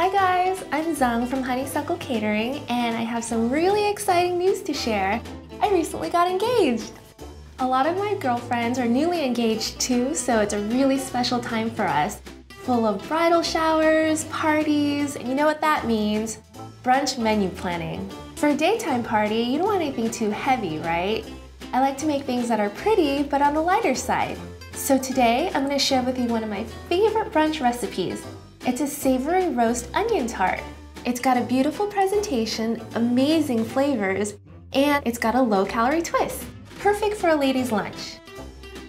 Hi guys, I'm Dzung from Honeysuckle Catering and I have some really exciting news to share. I recently got engaged. A lot of my girlfriends are newly engaged too, so it's a really special time for us. Full of bridal showers, parties, and you know what that means? Brunch menu planning. For a daytime party, you don't want anything too heavy, right? I like to make things that are pretty, but on the lighter side. So today, I'm gonna share with you one of my favorite brunch recipes. It's a savory roast onion tart. It's got a beautiful presentation, amazing flavors, and it's got a low calorie twist. Perfect for a lady's lunch.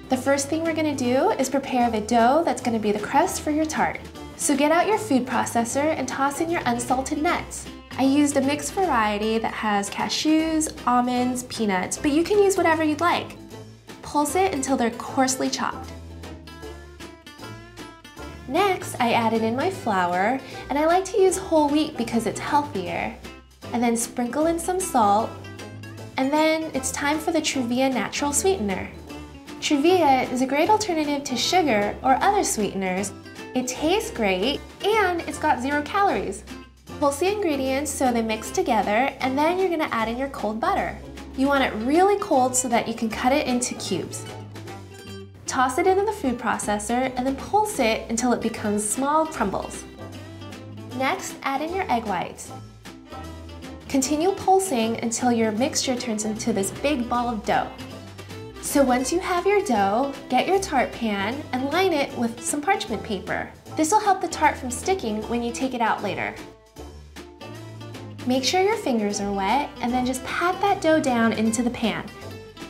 The first thing we're gonna do is prepare the dough that's gonna be the crust for your tart. So get out your food processor and toss in your unsalted nuts. I used a mixed variety that has cashews, almonds, peanuts, but you can use whatever you'd like. Pulse it until they're coarsely chopped. Next, I added in my flour, and I like to use whole wheat because it's healthier. And then sprinkle in some salt, and then it's time for the Truvia natural sweetener. Truvia is a great alternative to sugar or other sweeteners. It tastes great, and it's got zero calories. Pulse the ingredients so they mix together, and then you're gonna add in your cold butter. You want it really cold so that you can cut it into cubes. Toss it into the food processor and then pulse it until it becomes small crumbles. Next, add in your egg whites. Continue pulsing until your mixture turns into this big ball of dough. So once you have your dough, get your tart pan and line it with some parchment paper. This will help the tart from sticking when you take it out later. Make sure your fingers are wet and then just pat that dough down into the pan.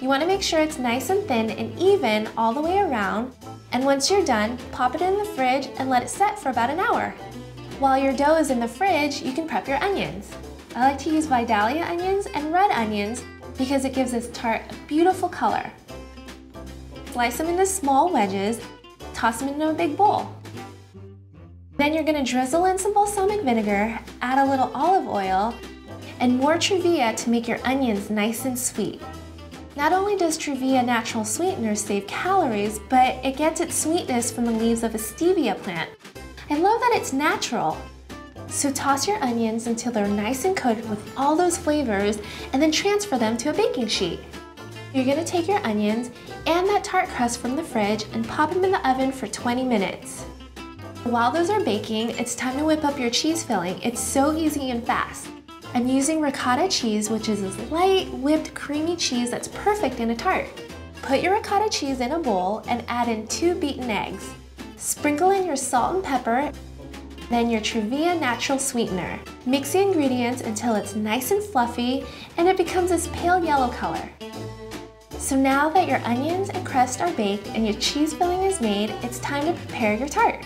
You want to make sure it's nice and thin and even all the way around. And once you're done, pop it in the fridge and let it set for about an hour. While your dough is in the fridge, you can prep your onions. I like to use Vidalia onions and red onions because it gives this tart a beautiful color. Slice them into small wedges, toss them into a big bowl. Then you're gonna drizzle in some balsamic vinegar, add a little olive oil, and more Truvia to make your onions nice and sweet. Not only does Truvia natural sweetener save calories, but it gets its sweetness from the leaves of a stevia plant. I love that it's natural. So toss your onions until they're nice and coated with all those flavors and then transfer them to a baking sheet. You're gonna take your onions and that tart crust from the fridge and pop them in the oven for 20 minutes. While those are baking, it's time to whip up your cheese filling. It's so easy and fast. I'm using ricotta cheese, which is this light, whipped, creamy cheese that's perfect in a tart. Put your ricotta cheese in a bowl and add in two beaten eggs. Sprinkle in your salt and pepper, then your Truvia natural sweetener. Mix the ingredients until it's nice and fluffy and it becomes this pale yellow color. So now that your onions and crust are baked and your cheese filling is made, it's time to prepare your tart.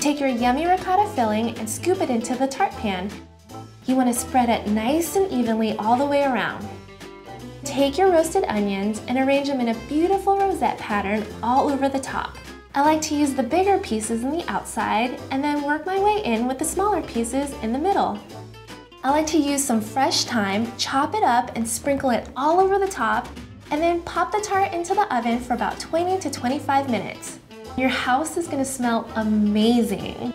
Take your yummy ricotta filling and scoop it into the tart pan you want to spread it nice and evenly all the way around. Take your roasted onions and arrange them in a beautiful rosette pattern all over the top. I like to use the bigger pieces on the outside and then work my way in with the smaller pieces in the middle. I like to use some fresh thyme, chop it up and sprinkle it all over the top and then pop the tart into the oven for about 20 to 25 minutes. Your house is gonna smell amazing.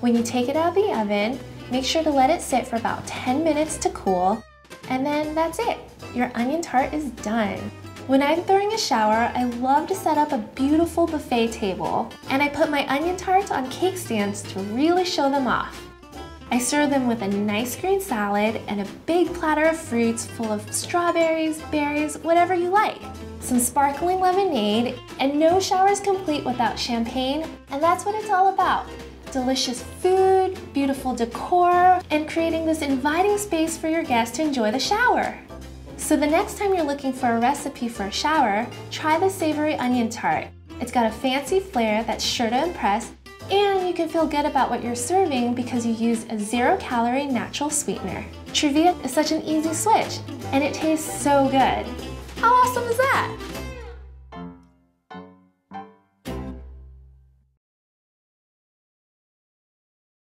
When you take it out of the oven, Make sure to let it sit for about 10 minutes to cool, and then that's it. Your onion tart is done. When I'm throwing a shower, I love to set up a beautiful buffet table, and I put my onion tarts on cake stands to really show them off. I serve them with a nice green salad and a big platter of fruits full of strawberries, berries, whatever you like. Some sparkling lemonade, and no shower is complete without champagne, and that's what it's all about delicious food, beautiful decor, and creating this inviting space for your guests to enjoy the shower. So the next time you're looking for a recipe for a shower, try the savory onion tart. It's got a fancy flair that's sure to impress, and you can feel good about what you're serving because you use a zero calorie natural sweetener. Truvia is such an easy switch, and it tastes so good. How awesome is that?